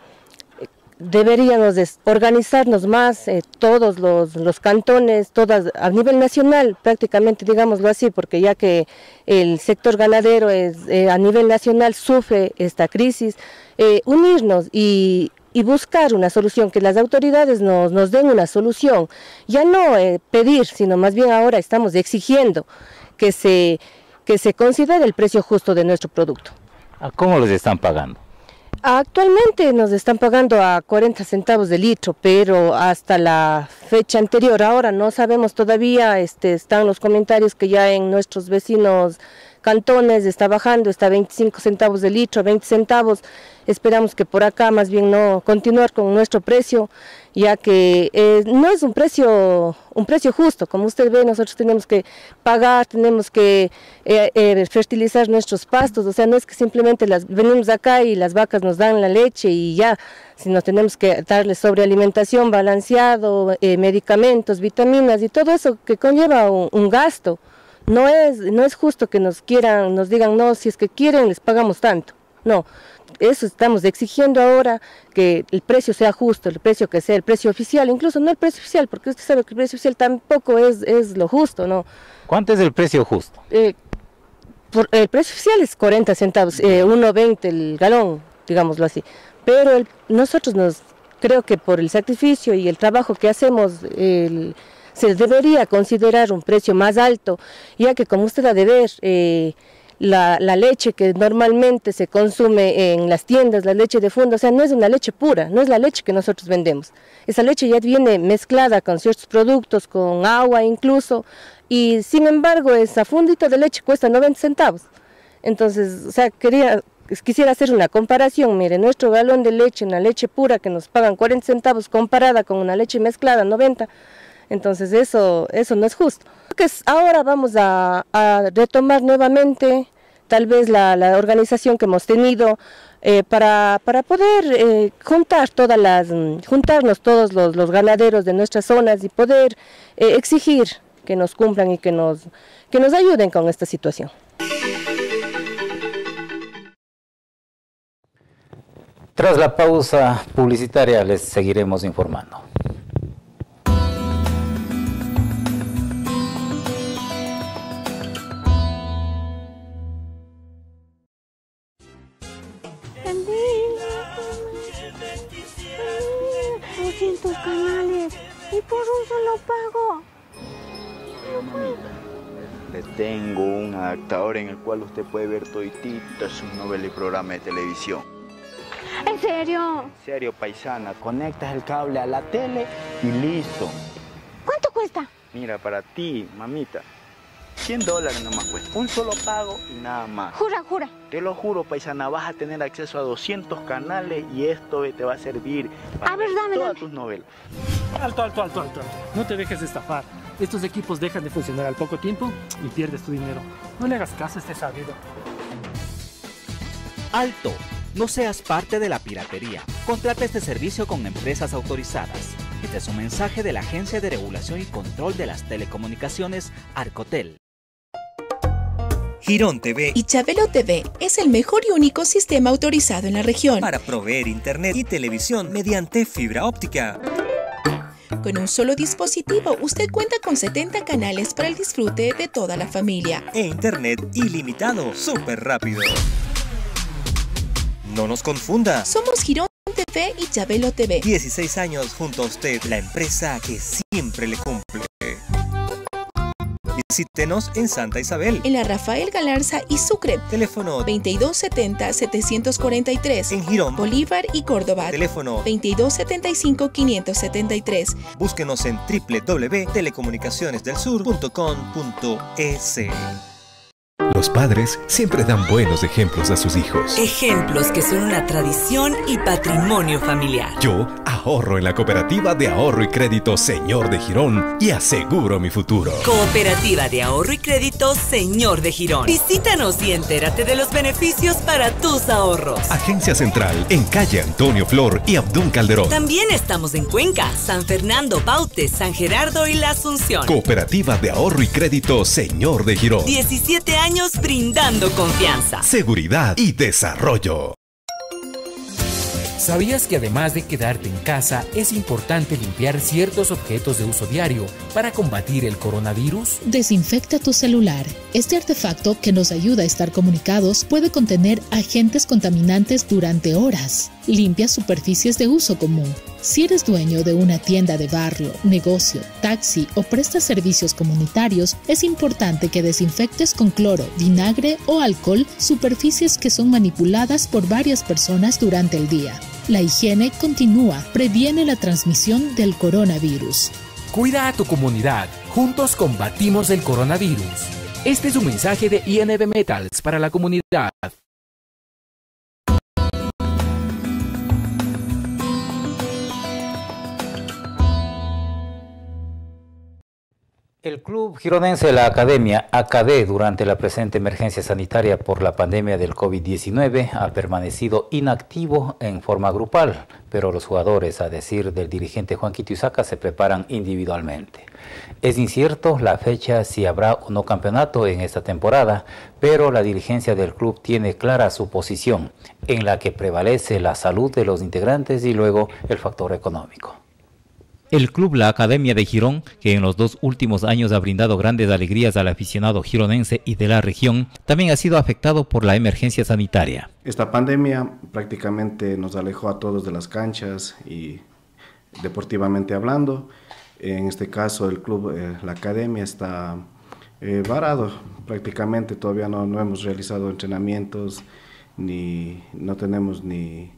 deberíamos organizarnos más eh, todos los, cantones, todas a nivel nacional prácticamente, digámoslo así, porque ya que el sector ganadero es, eh, a nivel nacional sufre esta crisis, eh, unirnos y, buscar una solución, que las autoridades nos, nos den una solución, ya no pedir, sino más bien ahora estamos exigiendo que se, que se considere el precio justo de nuestro producto. ¿A cómo les están pagando? Actualmente nos están pagando a 40 centavos de litro, pero hasta la fecha anterior, ahora no sabemos todavía, este, están los comentarios que ya en nuestros vecinos cantones está bajando, está 25 centavos de litro, 20 centavos. Esperamos que por acá más bien no continuar con nuestro precio, ya que eh, no es un precio un precio justo. Como usted ve, nosotros tenemos que pagar, tenemos que eh, eh, fertilizar nuestros pastos, o sea, no es que simplemente las venimos acá y las vacas nos dan la leche y ya, sino tenemos que darles sobrealimentación balanceado, medicamentos, vitaminas y todo eso que conlleva un gasto. No es, no es justo que nos quieran, nos digan, no, si es que quieren, les pagamos tanto. No, eso estamos exigiendo ahora, que el precio sea justo, el precio que sea el precio oficial, incluso no el precio oficial, porque usted sabe que el precio oficial tampoco es, es lo justo, ¿no? ¿Cuánto es el precio justo? Eh, el precio oficial es 40 centavos, eh, 1.20 el galón, digámoslo así. Pero nosotros nos, creo que por el sacrificio y el trabajo que hacemos, el, se debería considerar un precio más alto, ya que como usted ha de ver, eh, la, leche que normalmente se consume en las tiendas, la leche de fondo, o sea, no es una leche pura, no es la leche que nosotros vendemos. Esa leche ya viene mezclada con ciertos productos, con agua incluso, y sin embargo esa fundita de leche cuesta 90 centavos. Entonces, o sea, quería, quisiera hacer una comparación, mire, nuestro galón de leche, una leche pura que nos pagan 40 centavos comparada con una leche mezclada 90, entonces eso, eso no es justo. Que ahora vamos a, retomar nuevamente tal vez la, organización que hemos tenido eh, para, poder eh, juntar todas las, juntarnos todos los, ganaderos de nuestras zonas y poder eh, exigir que nos cumplan y que nos, que nos ayuden con esta situación. Tras la pausa publicitaria les seguiremos informando. Adaptador en el cual usted puede ver toditito sus novelas y programas de televisión. ¿En serio? En serio, paisana. Conectas el cable a la tele y listo. ¿Cuánto cuesta? Mira, para ti, mamita, 100 dólares nomás cuesta. Un solo pago y nada más. Jura, jura. Te lo juro, paisana, vas a tener acceso a 200 canales y esto te va a servir para ver todas tus novelas. Alto, alto, alto, alto, alto. No te dejes estafar. Estos equipos dejan de funcionar al poco tiempo y pierdes tu dinero. No le hagas caso a este sabido. Alto. No seas parte de la piratería. Contrata este servicio con empresas autorizadas. Este es un mensaje de la Agencia de Regulación y Control de las Telecomunicaciones, Arcotel. Girón TV y Chabelo TV es el mejor y único sistema autorizado en la región para proveer internet y televisión mediante fibra óptica. Con un solo dispositivo, usted cuenta con 70 canales para el disfrute de toda la familia. E internet ilimitado, súper rápido. No nos confunda. Somos Girón TV y Chabelo TV. 16 años junto a usted, la empresa que siempre le cumple. Visítenos en Santa Isabel. En la Rafael Galarza y Sucre. Teléfono 2270-743. En Girón. Bolívar y Córdoba. Teléfono 2275-573. Búsquenos en www.telecomunicacionesdelsur.com.es. Los padres siempre dan buenos ejemplos a sus hijos. Ejemplos que son una tradición y patrimonio familiar. Yo Ahorro en la cooperativa de ahorro y crédito Señor de Girón y aseguro mi futuro. Cooperativa de ahorro y crédito Señor de Girón. Visítanos y entérate de los beneficios para tus ahorros. Agencia Central en calle Antonio Flor y Abdún Calderón. También estamos en Cuenca, San Fernando, Baute, San Gerardo y La Asunción. Cooperativa de ahorro y crédito Señor de Girón. 17 años brindando confianza, seguridad y desarrollo. ¿Sabías que además de quedarte en casa, es importante limpiar ciertos objetos de uso diario para combatir el coronavirus? Desinfecta tu celular. Este artefacto que nos ayuda a estar comunicados puede contener agentes contaminantes durante horas. Limpia superficies de uso común. Si eres dueño de una tienda de barrio, negocio, taxi o prestas servicios comunitarios, es importante que desinfectes con cloro, vinagre o alcohol superficies que son manipuladas por varias personas durante el día. La higiene continúa, previene la transmisión del coronavirus. Cuida a tu comunidad, juntos combatimos el coronavirus. Este es un mensaje de INB Metals para la comunidad. El club gironense de la Academia ACADE durante la presente emergencia sanitaria por la pandemia del COVID-19 ha permanecido inactivo en forma grupal, pero los jugadores, a decir del dirigente Juan Quito se preparan individualmente. Es incierto la fecha si habrá o no campeonato en esta temporada, pero la dirigencia del club tiene clara su posición, en la que prevalece la salud de los integrantes y luego el factor económico. El club La Academia de Girón, que en los dos últimos años ha brindado grandes alegrías al aficionado gironense y de la región, también ha sido afectado por la emergencia sanitaria. Esta pandemia prácticamente nos alejó a todos de las canchas y deportivamente hablando. En este caso el club, eh, la Academia está eh, varado prácticamente, todavía no, no hemos realizado entrenamientos, ni no tenemos ni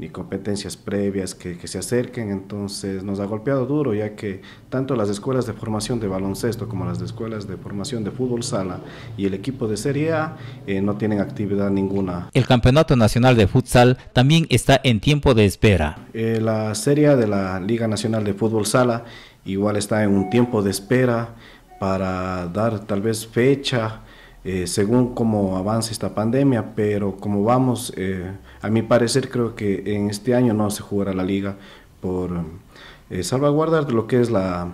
ni competencias previas que, se acerquen, entonces nos ha golpeado duro ya que tanto las escuelas de formación de baloncesto como las escuelas de formación de fútbol sala y el equipo de Serie A eh, no tienen actividad ninguna. El Campeonato Nacional de Futsal también está en tiempo de espera. Eh, la Serie A de la Liga Nacional de Fútbol Sala igual está en un tiempo de espera para dar tal vez fecha eh, según cómo avance esta pandemia, pero como vamos, eh, a mi parecer creo que en este año no se jugará la liga por eh, salvaguardar lo que es la,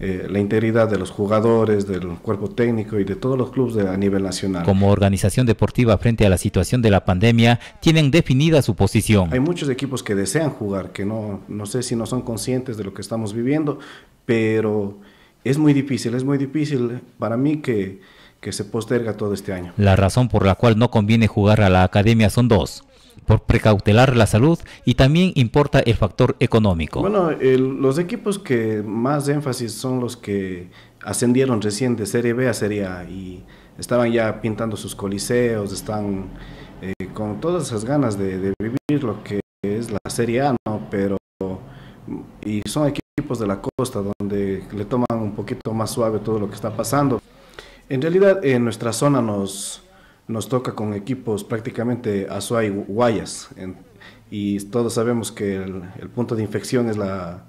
la integridad de los jugadores, del cuerpo técnico y de todos los clubes a nivel nacional. Como organización deportiva frente a la situación de la pandemia, tienen definida su posición. Hay muchos equipos que desean jugar, que no, no sé si no son conscientes de lo que estamos viviendo, pero es muy difícil, es muy difícil para mí que que se posterga todo este año. La razón por la cual no conviene jugar a la academia son dos. Por precautelar la salud y también importa el factor económico. Bueno, los equipos que más énfasis son los que ascendieron recién de Serie B a Serie A y estaban ya pintando sus coliseos, están eh, con todas esas ganas de, de, vivir lo que es la Serie A, ¿no? Pero, y son equipos de la costa donde le toman un poquito más suave todo lo que está pasando. En realidad, en nuestra zona nos, nos toca con equipos prácticamente Azuay Guayas. y todos sabemos que el, punto de infección es la,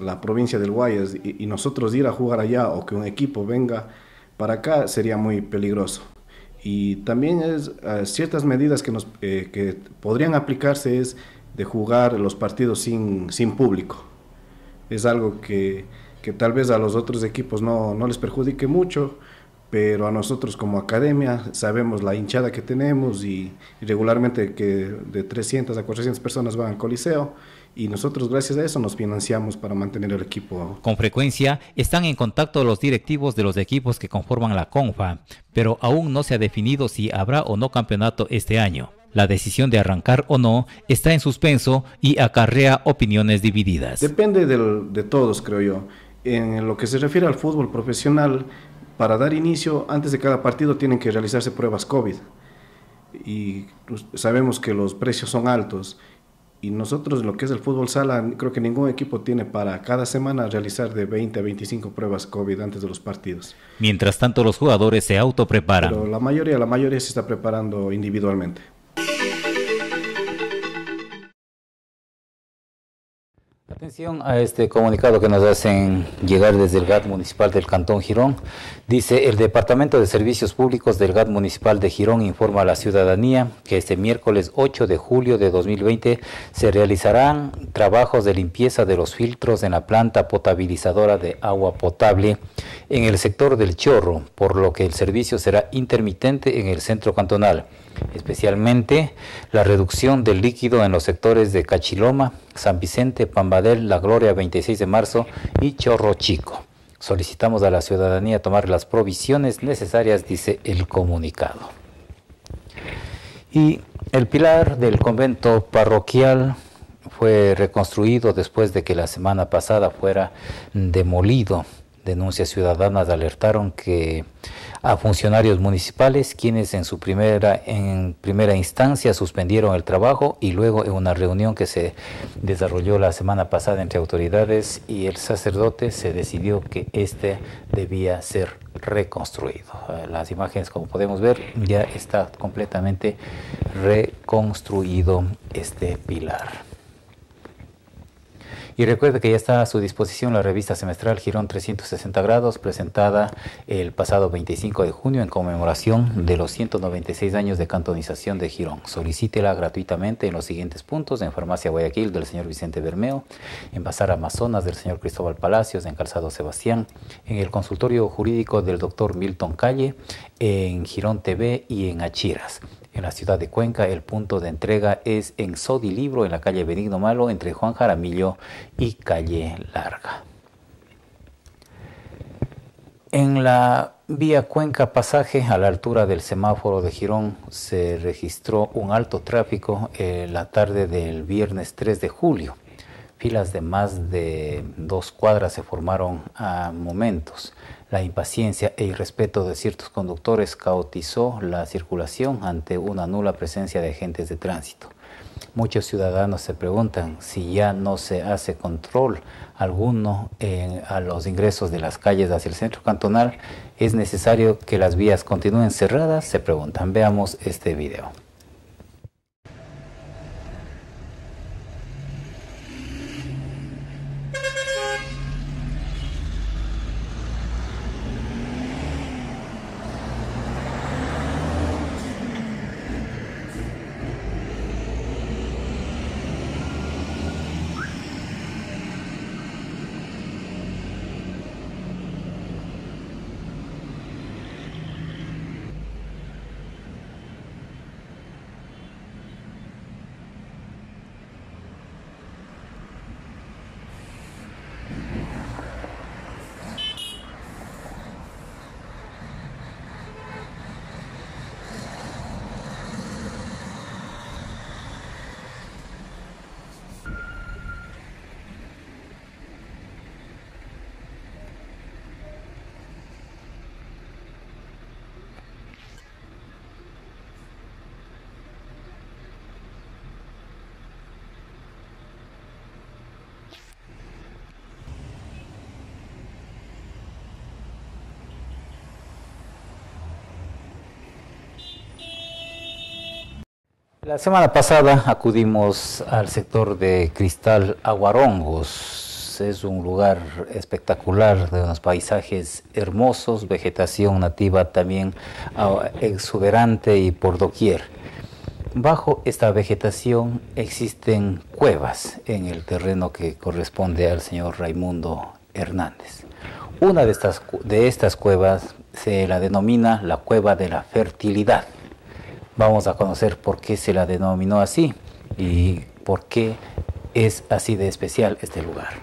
la provincia del Guayas. Y, nosotros ir a jugar allá o que un equipo venga para acá sería muy peligroso. Y también es eh, ciertas medidas que, nos, eh, que podrían aplicarse es de jugar los partidos sin, sin público. Es algo que, que tal vez a los otros equipos no, no les perjudique mucho, pero a nosotros como academia sabemos la hinchada que tenemos y, regularmente que de 300 a 400 personas van al Coliseo y nosotros gracias a eso nos financiamos para mantener el equipo. Con frecuencia están en contacto los directivos de los equipos que conforman la CONFA, pero aún no se ha definido si habrá o no campeonato este año. La decisión de arrancar o no está en suspenso y acarrea opiniones divididas. Depende de todos, creo yo. En lo que se refiere al fútbol profesional, para dar inicio, antes de cada partido tienen que realizarse pruebas COVID. Y pues, sabemos que los precios son altos. Y nosotros, en lo que es el fútbol sala, creo que ningún equipo tiene para cada semana realizar de 20 a 25 pruebas COVID antes de los partidos. Mientras tanto, los jugadores se autopreparan. Pero la mayoría, la mayoría se está preparando individualmente. Atención a este comunicado que nos hacen llegar desde el GAT municipal del Cantón Girón. Dice, el Departamento de Servicios Públicos del GAT municipal de Girón informa a la ciudadanía que este miércoles 8 de julio de 2020 se realizarán trabajos de limpieza de los filtros en la planta potabilizadora de agua potable en el sector del Chorro, por lo que el servicio será intermitente en el centro cantonal especialmente la reducción del líquido en los sectores de Cachiloma, San Vicente, La Gloria 26 de marzo y Chorro Chico. Solicitamos a la ciudadanía tomar las provisiones necesarias, dice el comunicado. Y el pilar del convento parroquial fue reconstruido después de que la semana pasada fuera demolido. Denuncias ciudadanas alertaron que a funcionarios municipales quienes en su primera en primera instancia suspendieron el trabajo y luego en una reunión que se desarrolló la semana pasada entre autoridades y el sacerdote se decidió que este debía ser reconstruido. Eh, las imágenes como podemos ver ya está completamente reconstruido este pilar. Y recuerde que ya está a su disposición la revista semestral Girón 360 grados, presentada el pasado 25 de junio en conmemoración de los 196 años de cantonización de Girón. Solicítela gratuitamente en los siguientes puntos, en Farmacia Guayaquil del señor Vicente Bermeo, en Bazar Amazonas del señor Cristóbal Palacios, en Calzado Sebastián, en el consultorio jurídico del doctor Milton Calle, en Girón TV y en Achiras. En la ciudad de Cuenca, el punto de entrega es en Sodi Libro, en la calle Benigno Malo, entre Juan Jaramillo y calle Larga. En la vía Cuenca Pasaje, a la altura del semáforo de Girón, se registró un alto tráfico en la tarde del viernes 3 de julio. Filas de más de dos cuadras se formaron a momentos. La impaciencia e irrespeto de ciertos conductores caotizó la circulación ante una nula presencia de agentes de tránsito. Muchos ciudadanos se preguntan si ya no se hace control alguno a los ingresos de las calles hacia el centro cantonal, ¿es necesario que las vías continúen cerradas? Se preguntan. Veamos este video. La semana pasada acudimos al sector de Cristal Aguarongos. Es un lugar espectacular de unos paisajes hermosos, vegetación nativa también ah, exuberante y por doquier. Bajo esta vegetación existen cuevas en el terreno que corresponde al señor Raimundo Hernández. Una de estas, de estas cuevas se la denomina la cueva de la fertilidad Vamos a conocer por qué se la denominó así y por qué es así de especial este lugar.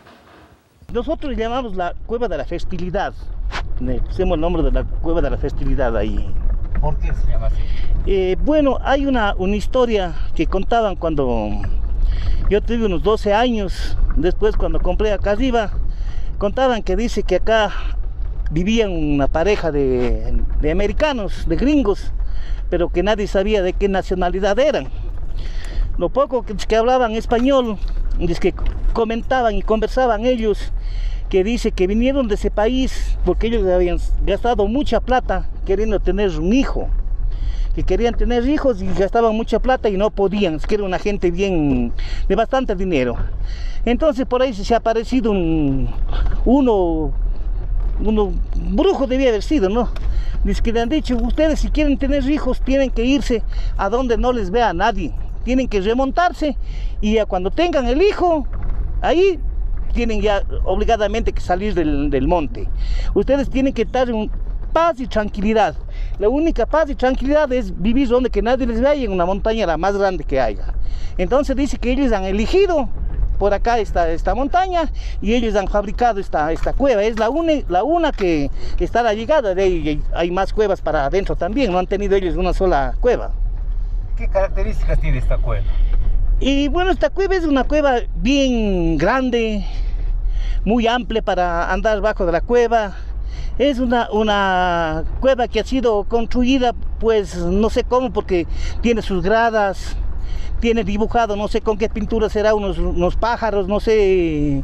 Nosotros llamamos la Cueva de la Festilidad. Le pusimos el nombre de la Cueva de la Festilidad ahí. ¿Por qué se llama así? Eh, bueno, hay una, una historia que contaban cuando yo tuve unos 12 años, después cuando compré acá arriba, contaban que dice que acá vivían una pareja de, de americanos, de gringos, pero que nadie sabía de qué nacionalidad eran. Lo poco que, hablaban español, es que comentaban y conversaban ellos, que dice que vinieron de ese país porque ellos habían gastado mucha plata queriendo tener un hijo. que querían tener hijos y gastaban mucha plata y no podían, es que era una gente bien de bastante dinero. Entonces por ahí se ha aparecido un, uno, uno, brujo debía haber sido, ¿no? Dice que le han dicho, ustedes si quieren tener hijos tienen que irse a donde no les vea nadie, tienen que remontarse y ya cuando tengan el hijo, ahí tienen ya obligadamente que salir del, del monte. Ustedes tienen que estar en paz y tranquilidad. La única paz y tranquilidad es vivir donde que nadie les vea y en una montaña la más grande que haya. Entonces dice que ellos han elegido por acá esta, esta montaña y ellos han fabricado esta, esta cueva. Es la, una, la una que está a la llegada de ahí. Hay más cuevas para adentro también, no han tenido ellos una sola cueva. ¿Qué características tiene esta cueva? Y bueno, esta cueva es una cueva bien grande, muy amplia para andar bajo de la cueva. Es una, una cueva que ha sido construida, pues no sé cómo, porque tiene sus gradas, tiene dibujado, no sé con qué pintura será, unos, unos pájaros, no sé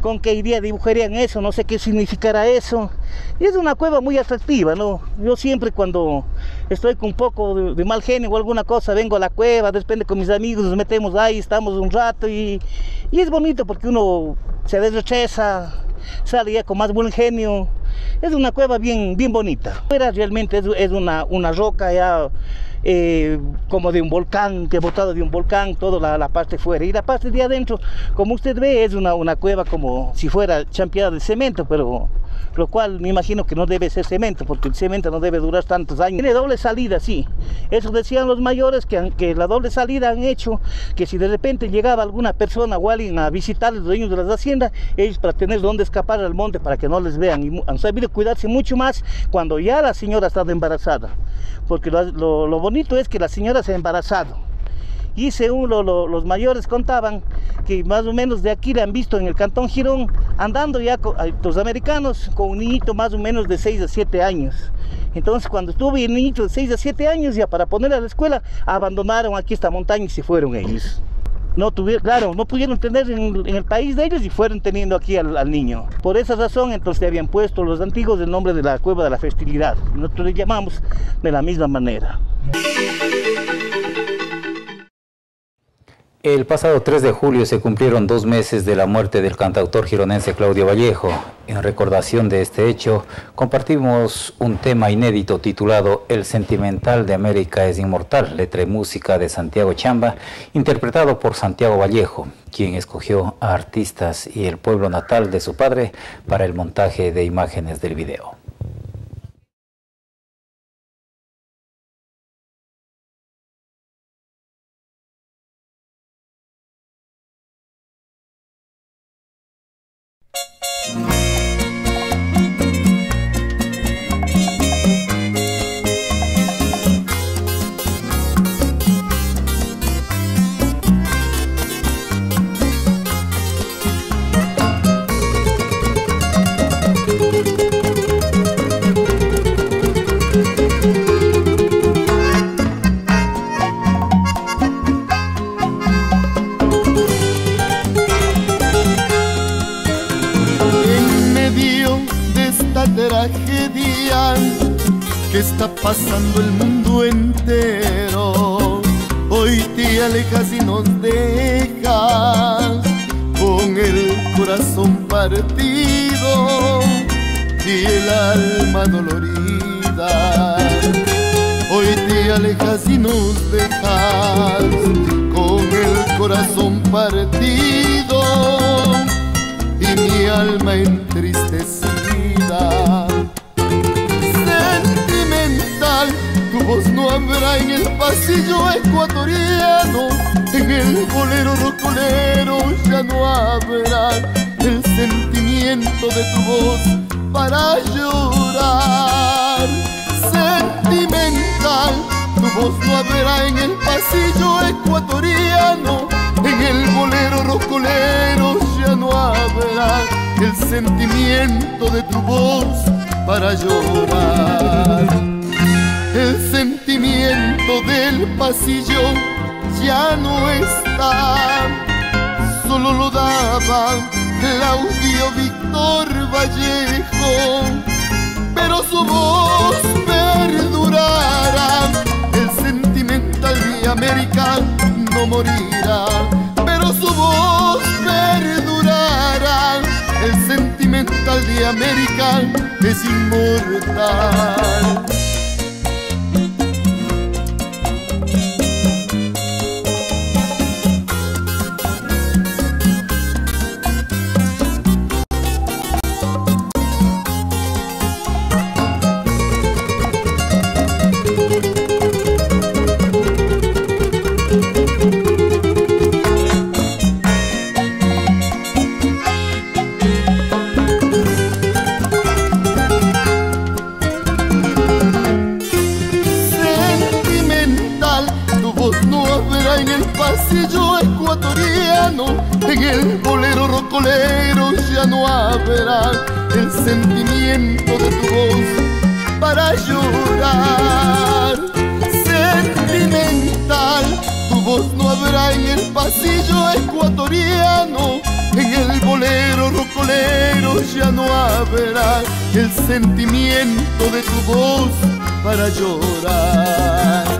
con qué idea dibujarían eso, no sé qué significará eso. Es una cueva muy atractiva, ¿no? Yo siempre cuando estoy con un poco de, de, mal genio o alguna cosa, vengo a la cueva, depende con mis amigos, nos metemos ahí, estamos un rato y, y es bonito porque uno se desrechaza, sale ya con más buen genio. Es una cueva bien, bien bonita. Fuera realmente es, es una, una roca ya eh, como de un volcán, que botado de un volcán, toda la, la, parte fuera. Y la parte de adentro, como usted ve, es una, una cueva como si fuera champeada de cemento, pero lo cual me imagino que no debe ser cemento, porque el cemento no debe durar tantos años. Tiene doble salida, sí. Eso decían los mayores, que, la doble salida han hecho que si de repente llegaba alguna persona o alguien a visitar a los dueños de las haciendas, ellos para tener dónde escapar al monte para que no les vean. Y han sabido cuidarse mucho más cuando ya la señora ha estado embarazada. Porque lo, lo, lo bonito es que la señora se ha embarazado y según lo, lo, los mayores contaban que más o menos de aquí le han visto en el cantón Girón andando ya con, los americanos con un niñito más o menos de 6 a 7 años. Entonces cuando estuvo el niñito de 6 a 7 años ya para poner a la escuela abandonaron aquí esta montaña y se fueron ellos. No tuvieron, claro, no pudieron tener en, el país de ellos y fueron teniendo aquí al, niño. Por esa razón entonces habían puesto los antiguos el nombre de la cueva de la fertilidad. Nosotros le llamamos de la misma manera. El pasado 3 de julio se cumplieron dos meses de la muerte del cantautor gironense Claudio Vallejo. En recordación de este hecho, compartimos un tema inédito titulado El sentimental de América es inmortal, letra y música de Santiago Chamba, interpretado por Santiago Vallejo, quien escogió a artistas y el pueblo natal de su padre para el montaje de imágenes del video. No habrá en el pasillo ecuatoriano, en el bolero rocolero ya no habrá el sentimiento de tu voz para llorar. El sentimiento del pasillo ya no está, solo lo daba Claudio Víctor Vallejo, pero su voz perdurará. El de América no morirá, pero su voz perdurará. El sentimental de América es inmortal. Sentimiento de tu voz para llorar.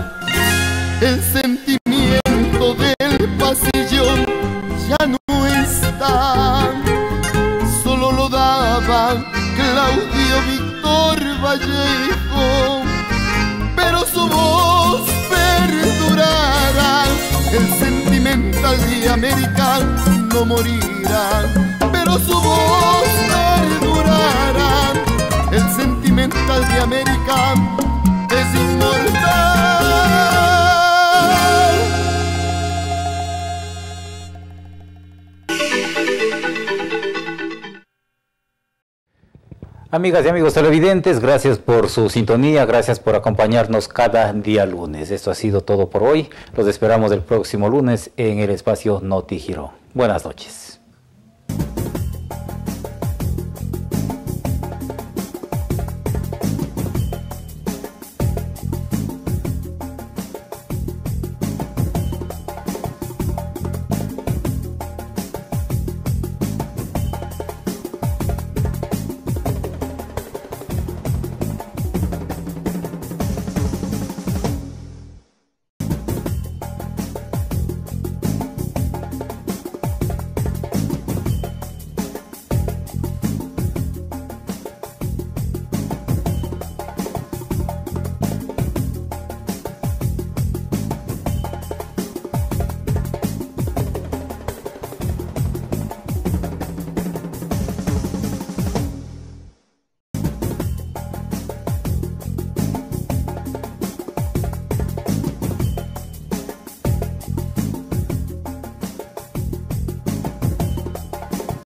Amigas y amigos televidentes, gracias por su sintonía, gracias por acompañarnos cada día lunes. Esto ha sido todo por hoy. Los esperamos el próximo lunes en el espacio Noti Giro. Buenas noches.